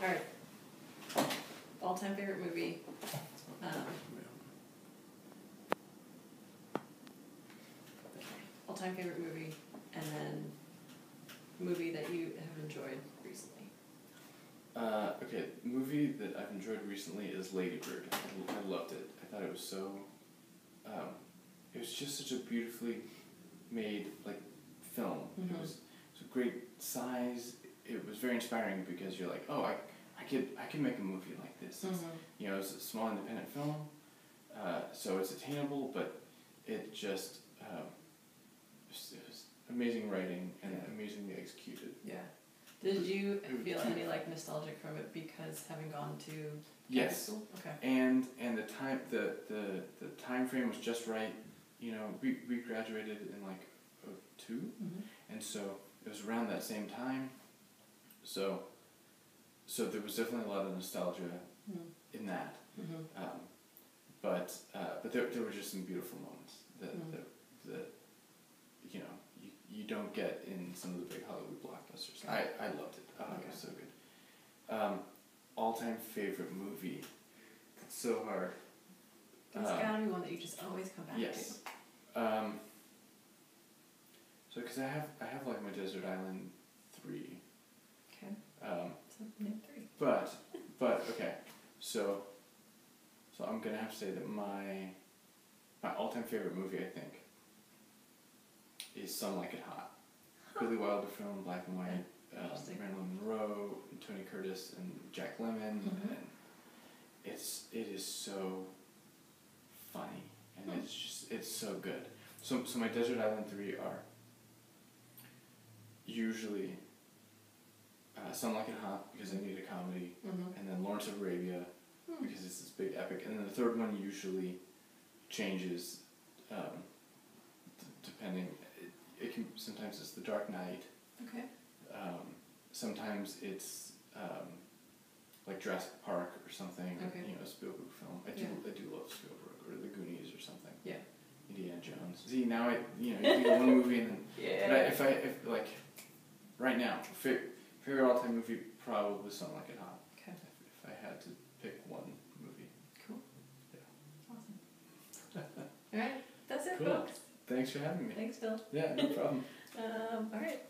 All right. All-time favorite movie. Um, all-time favorite movie, and then movie that you have enjoyed recently. Uh, okay, movie that I've enjoyed recently is Lady Bird. I, I loved it. I thought it was so. Um, it was just such a beautifully made like film. Mhm. It was it was a great size. It was very inspiring because you're like, oh, I, I could I could make a movie like this. It's, you know, it's a small independent film, uh, so it's attainable, but it just um, it was amazing writing and Yeah. amazingly executed. Yeah. Did you feel any like nostalgic from it because having gone to Yes. school? Okay. and and the time the, the the time frame was just right you know we, we graduated in like oh 2 Mhm. and so it was around that same time so so there was definitely a lot of nostalgia Mm. in that Mhm. um, but uh, but there, there were just some beautiful moments that, Mm. that, that you know you, you don't get in some of the big Hollywood blockbusters I, I loved it oh, it was so good um, all time favorite movie it's so hard It's Um, gotta be one that you just always come back to. Yes. Um, so, because I have, I have like my desert island three, to. Okay. um, So name three. But, but okay, so, so I'm gonna have to say that my, my all-time favorite movie I think is Some Like It Hot. Billy Wilder film, black and white, Interesting. Marilyn Monroe, and Tony Curtis, and Jack Lemmon, Mhm. and it's it is so funny, and Hmm. it's just it's so good. So so my Desert Island three are usually uh, Like It Hot because I need a comedy, Mm-hmm. and then Lawrence of Arabia Hmm. because it's this big epic, and then the third one usually changes um, d- depending. It, it can sometimes it's The Dark Knight. Okay. Um, sometimes it's um, like Jurassic Park or something. Okay. You know, a Spielberg film. I do Yeah. I do love Spielberg or The Goonies or something. Yeah. Indiana Jones. See now I you know you do one movie and then Yeah. but I, if I if like right now fa- favorite all time movie probably something like it hot. Okay. If, if I had to pick one movie. Cool. Yeah. Awesome. all right. That's it, Cool. folks. Thanks for having me. Thanks, Phill. Yeah, no problem. Um, all right.